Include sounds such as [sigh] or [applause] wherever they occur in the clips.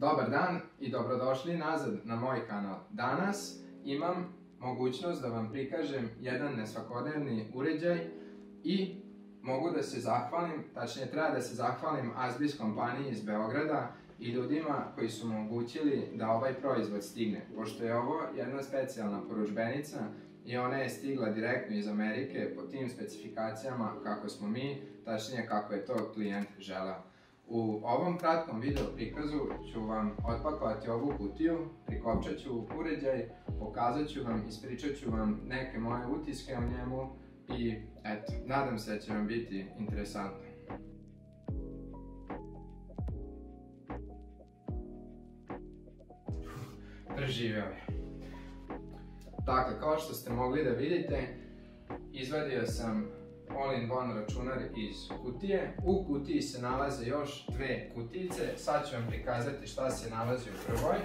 Dobar dan i dobrodošli nazad na moj kanal. Danas imam mogućnost da vam prikažem jedan nesvakodnevni uređaj i mogu da se zahvalim, tačnije treba da se zahvalim Asbis kompaniji iz Beograda i ljudima koji su omogućili da ovaj proizvod stigne, pošto je ovo jedna specijalna poručbenica i ona je stigla direktno iz Amerike po tim specifikacijama kako smo mi, tačnije kako je to klijent želeo. U ovom kratkom video prikazu ću vam otpakovati ovu kutiju, prikopčat ću uređaj, pokazat ću vam, ispričat ću vam neke moje utiske o njemu i eto, nadam se da će vam biti interesantno. [laughs] Preživeo je. Dakle, kao što ste mogli da vidite, izvadio sam all-in-one računar iz kutije. U kutiji se nalaze još dve kutice. Sad ću vam prikazati šta se nalazi u prvoj.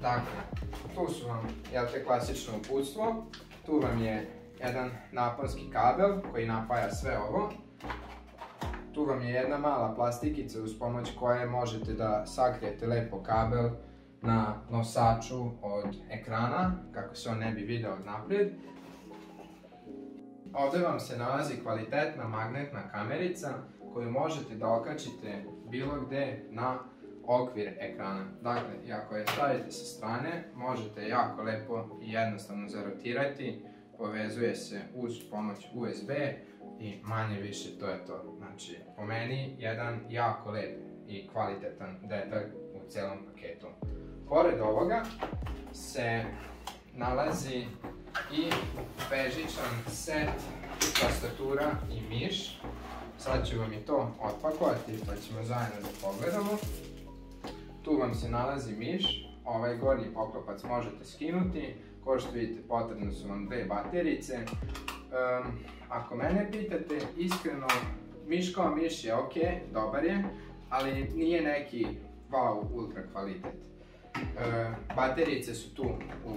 Dakle, tu su vam, jel klasično uputstvo. Tu vam je jedan naponski kabel koji napaja sve ovo. Tu vam je jedna mala plastikica uz pomoć koje možete da sakrijete lepo kabel na nosaču od ekrana, kako se on ne bi video od naprijed. Ovde vam se nalazi kvalitetna magnetna kamerica koju možete da okačite bilo gde na okvir ekrana. Dakle, ako je stavite sa strane, možete jako lepo i jednostavno zarotirati, povezuje se uz pomoć USB i manje više to je to. Znači, po meni, jedan jako lep i kvalitetan detalj u celom paketu. Pored ovoga se nalazi i bežičan set tastatura i miš. Sad ću vam i to otpakovati pa ćemo zajedno da pogledamo. Tu vam se nalazi miš, ovaj gornji poklopac možete skinuti, kao što vidite potrebne su vam dve baterice. Ako mene pitate, iskreno, miš kao miš je ok, dobar je, ali nije neki wow, ultra kvalitet. Uh, baterice su tu u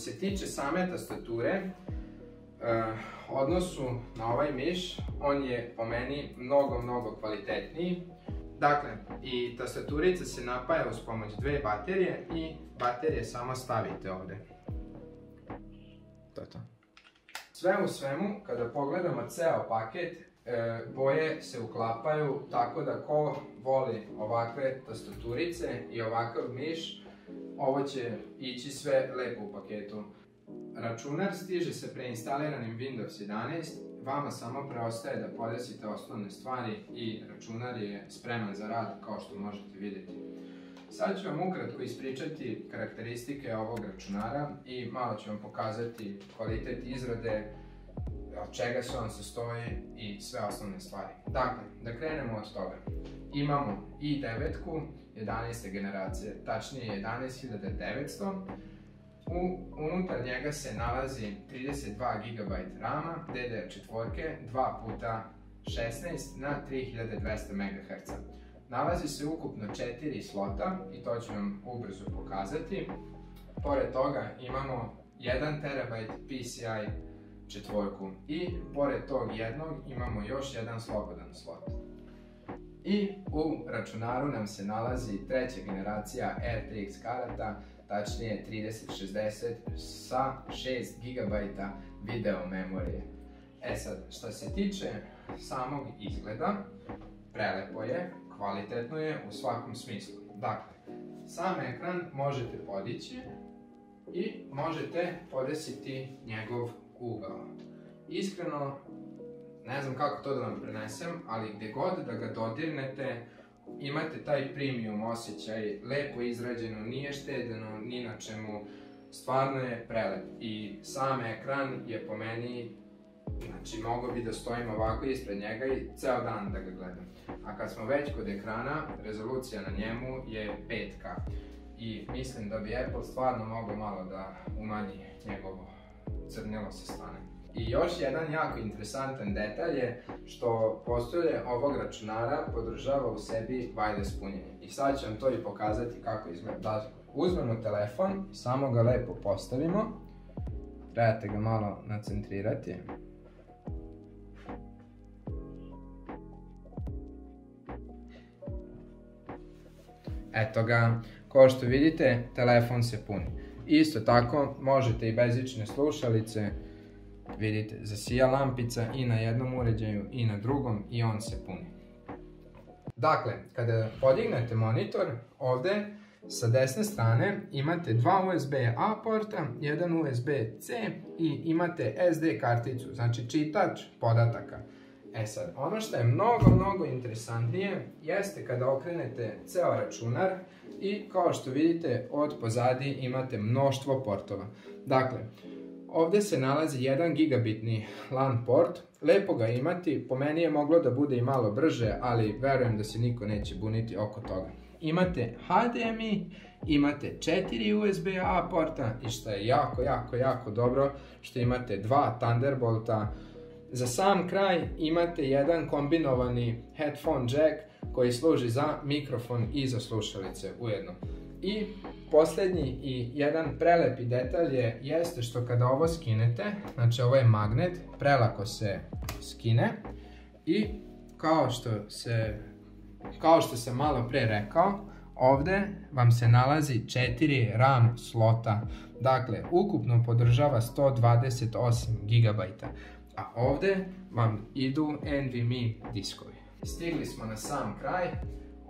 se tiče same tastature, uh, odnosu na ovaj miš, on je po meni mnogo, mnogo kvalitetniji. Dakle, i tastaturica se napaja uz pomoć dve baterije i baterije samo stavite ovde. To je to. Sve u svemu, kada pogledamo ceo paket, e, boje se uklapaju tako da ko voli ovakve tastaturice i ovakav miš, ovo će ići sve lepo u paketu. Računar stiže sa preinstaliranim Windows 11, vama samo preostaje da podesite osnovne stvari i računar je spreman za rad kao što možete vidjeti. Sad ću vam ukratko ispričati karakteristike ovog računara i malo ću vam pokazati kvalitet izrade, od čega se on sastoji i sve osnovne stvari. Dakle, da krenemo od toga. Imamo i9 11. generacije, tačnije 11900. U, unutar njega se nalazi 32 GB RAM-a, DDR4, 2 puta 16 na 3200 MHz. Nalazi se ukupno 4 slota i to ću vam ubrzo pokazati. Pored toga imamo 1 TB PCI četvorku i pored tog jednog imamo još jedan slobodan slot. I u računaru nam se nalazi treća generacija RTX karata, tačnije 3060 sa 6 GB video memorije. E sad, što se tiče samog izgleda, prelepo je, kvalitetno je u svakom smislu. Dakle, sam ekran možete podići i možete podesiti njegov ugao. Iskreno, ne znam kako to da vam prenesem, ali gde god da ga dodirnete, imate taj premium osjećaj, lepo izrađeno, nije štedeno ni na čemu, stvarno je prelep i sam ekran je po meni, znači mogo bi da stojim ovako ispred njega i ceo dan da ga gledam. A kad smo već kod ekrana, rezolucija na njemu je 5K i mislim da bi Apple stvarno mogao malo da umanji njegovo crnilo sa strane. I još jedan jako interesantan detalj je što postolje ovog računara podržava u sebi wireless punjenje. I sad ću vam to i pokazati kako izgleda. Da, uzmemo telefon, samo ga lepo postavimo. Trebate ga malo nacentrirati. eto ga, kao što vidite, telefon se puni. Isto tako, možete i bezične slušalice, vidite, zasija lampica i na jednom uređaju i na drugom i on se puni. Dakle, kada podignete monitor, ovde sa desne strane imate dva USB-A porta, jedan USB-C i imate SD karticu, znači čitač podataka. E sad, ono što je mnogo, mnogo interesantnije jeste kada okrenete ceo računar i kao što vidite od pozadi imate mnoštvo portova. Dakle, ovde se nalazi 1 gigabitni LAN port, lepo ga imati, po meni je moglo da bude i malo brže, ali verujem da se niko neće buniti oko toga. Imate HDMI, imate 4 USB-A porta i što je jako, jako, jako dobro, što imate dva Thunderbolta, Za sam kraj imate jedan kombinovani headphone jack koji služi za mikrofon i za slušalice ujedno. I poslednji i jedan prelepi detalj je, jeste što kada ovo skinete, znači ovo je magnet, prelako se skine i kao što se kao što sam malo pre rekao, ovde vam se nalazi 4 RAM slota. Dakle, ukupno podržava 128 GB a ovde vam idu NVMe diskovi. Stigli smo na sam kraj.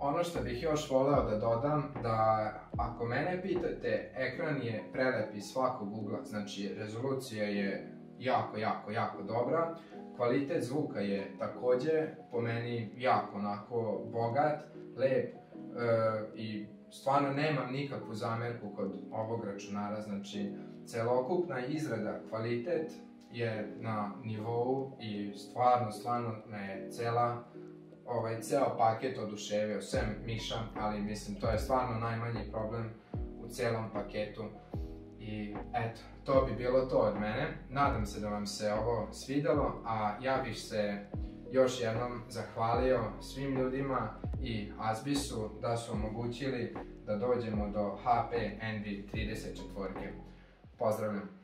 Ono što bih još voleo da dodam, da ako mene pitate, ekran je prelep iz svakog ugla, znači rezolucija je jako, jako, jako dobra. Kvalitet zvuka je takođe po meni jako onako bogat, lep e, i stvarno nemam nikakvu zamerku kod ovog računara, znači celokupna izrada, kvalitet, je na nivou i stvarno, stvarno me cela, ovaj, ceo paket oduševio, sem Miša, ali mislim to je stvarno najmanji problem u celom paketu. I eto, to bi bilo to od mene. Nadam se da vam se ovo svidelo, a ja bih se još jednom zahvalio svim ljudima i Azbisu da su omogućili da dođemo do HP Envy 34. Pozdravljam!